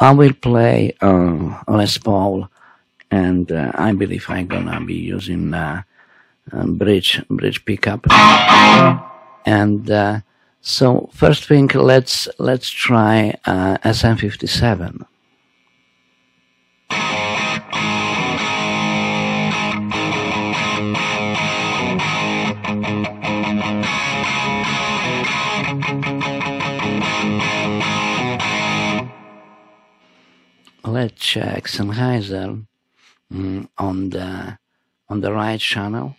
I will play uh, Les Paul, and uh, I believe I'm gonna be using uh, um, bridge bridge pickup. And uh, so first thing, let's let's try uh, SM57. Let's check Sennheiser mm, on the on the right channel.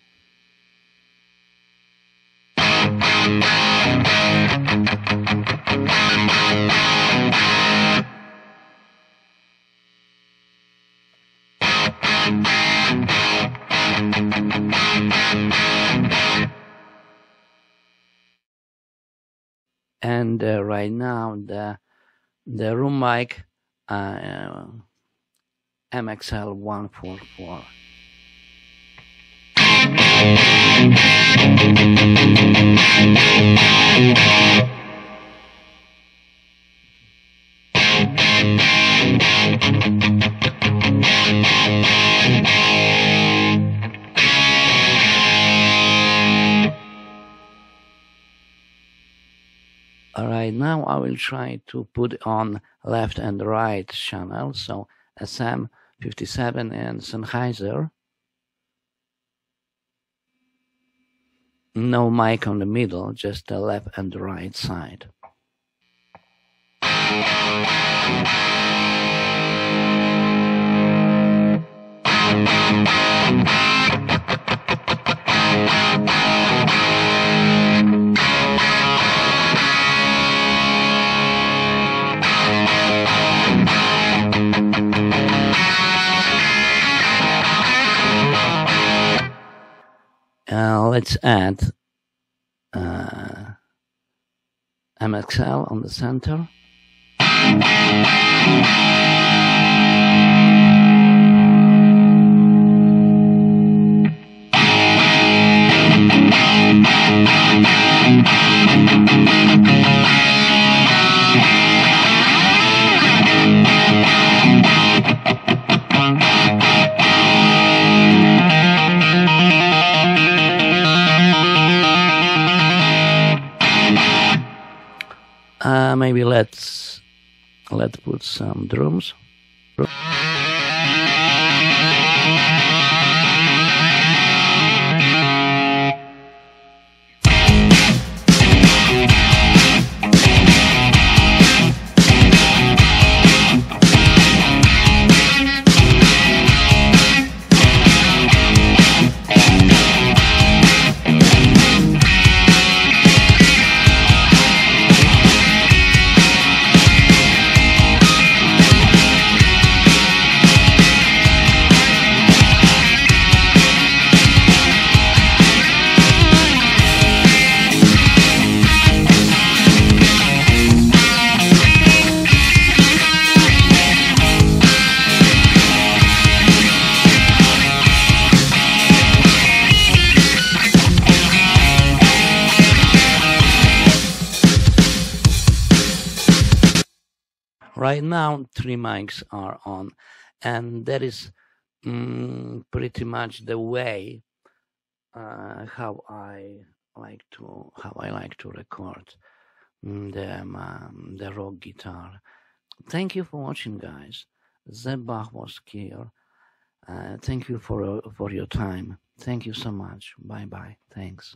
And uh, right now the the room mic MXL 144. Now I will try to put on left and right channel, so SM57 and Sennheiser. No mic on the middle, just the left and right side. Uh, let's add uh, MXL on the center. Uh, maybe let's let's put some drums. Right now three mics are on and that is mm, pretty much the way uh, how i like to how i like to record mm, the um, the rock guitar. Thank you for watching guys. Zebach was here. Uh, thank you for uh, for your time. Thank you so much. Bye bye thanks